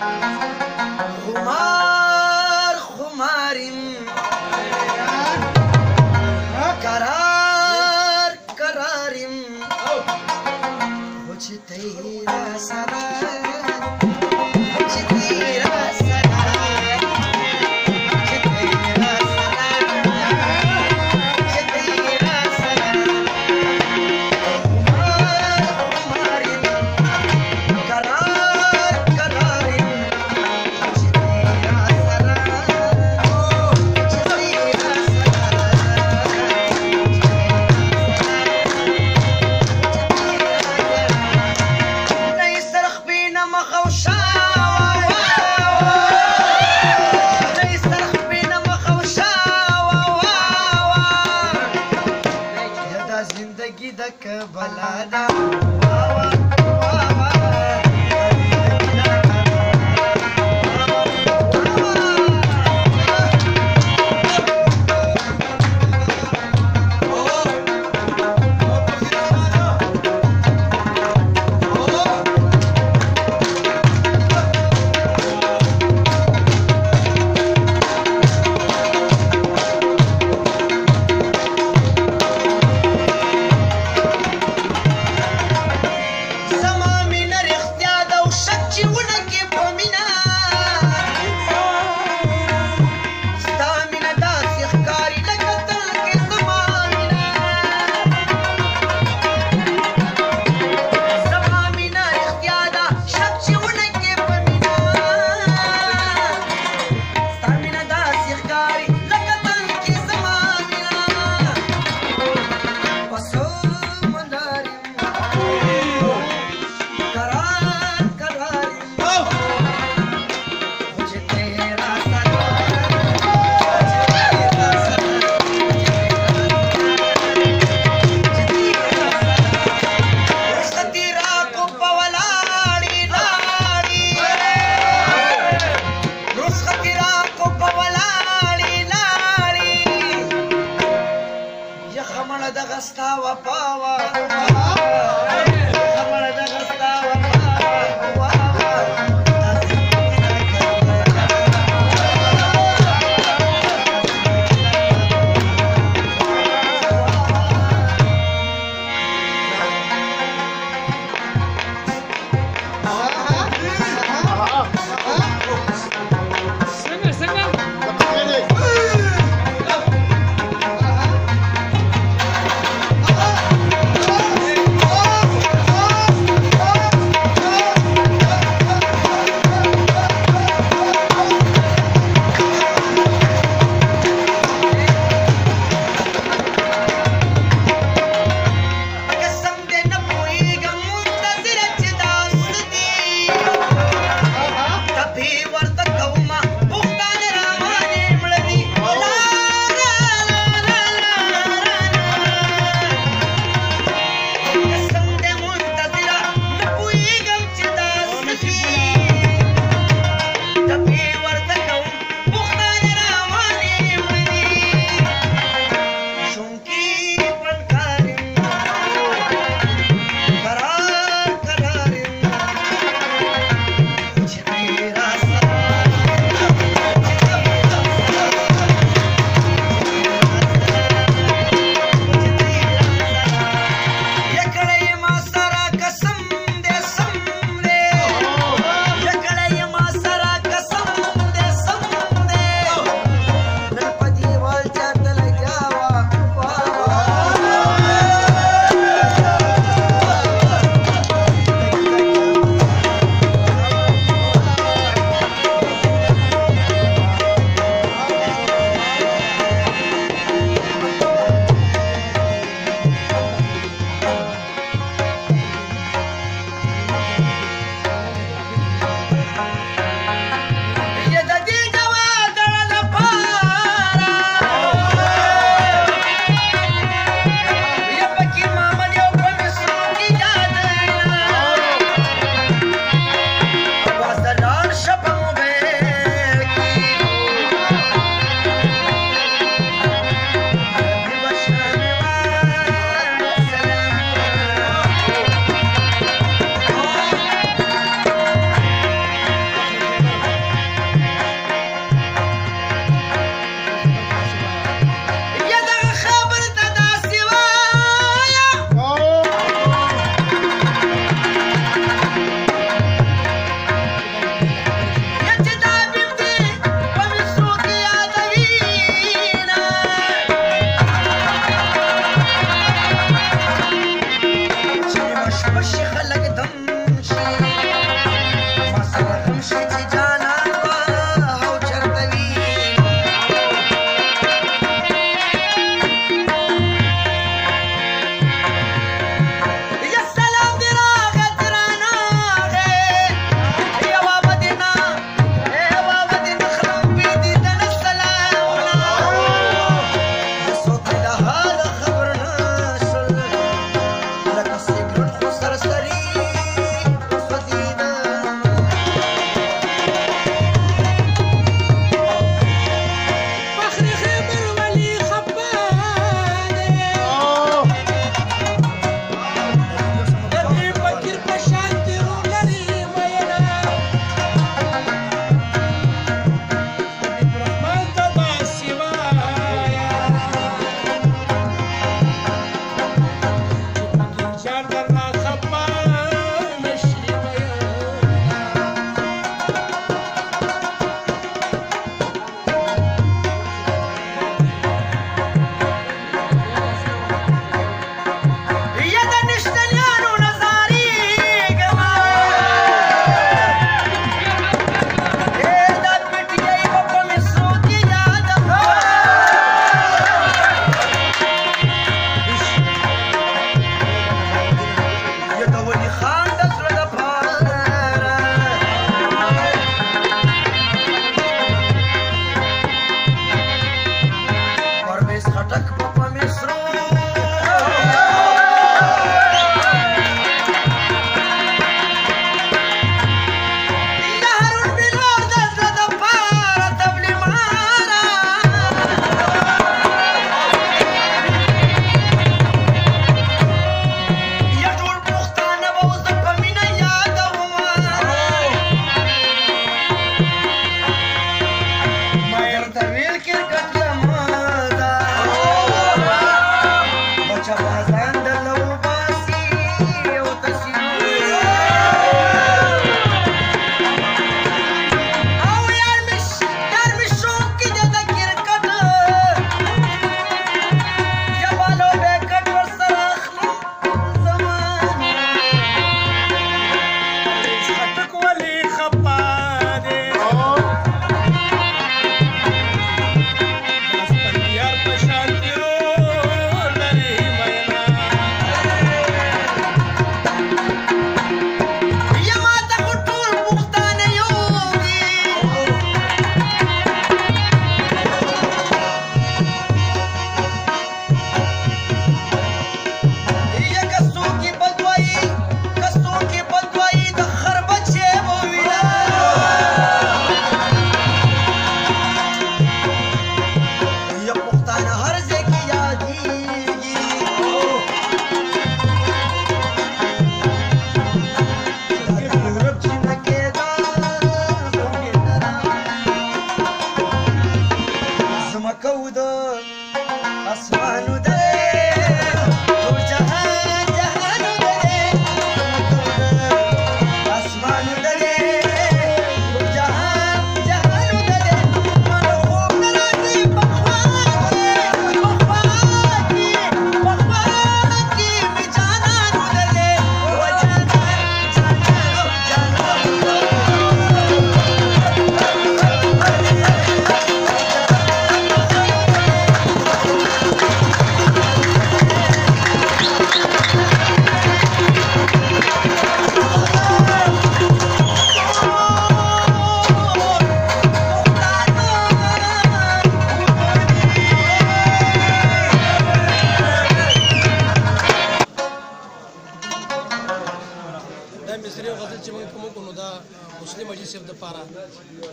Thank you.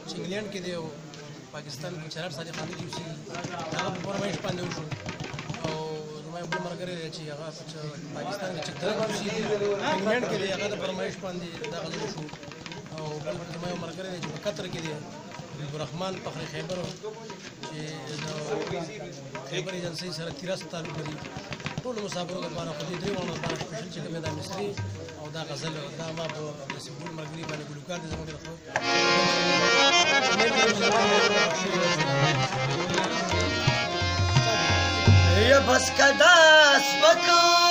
چې انګلند کې دی او پاکستان کې چرار صادق خان دی چې هغه په پوره مېش باندې وشو او زما یو مرګره دی چې هغه پاکستان کې چې درته شي انګلند کې دی هغه په مېش باندې داخل وشو او بل زما یو مرګره دی چې په قطر کې دی عبدالرحمن فخر خیبر چې د خیبر ایجنسی سره 13 تعلق لري ټول مسافرو لپاره خو دې درې وړاندې سپیشل چې کومه دا مصري دا غزل دا ما په نسبون مګنی باندې ګلوکار دي زموږ خو یا بس کدا سپکو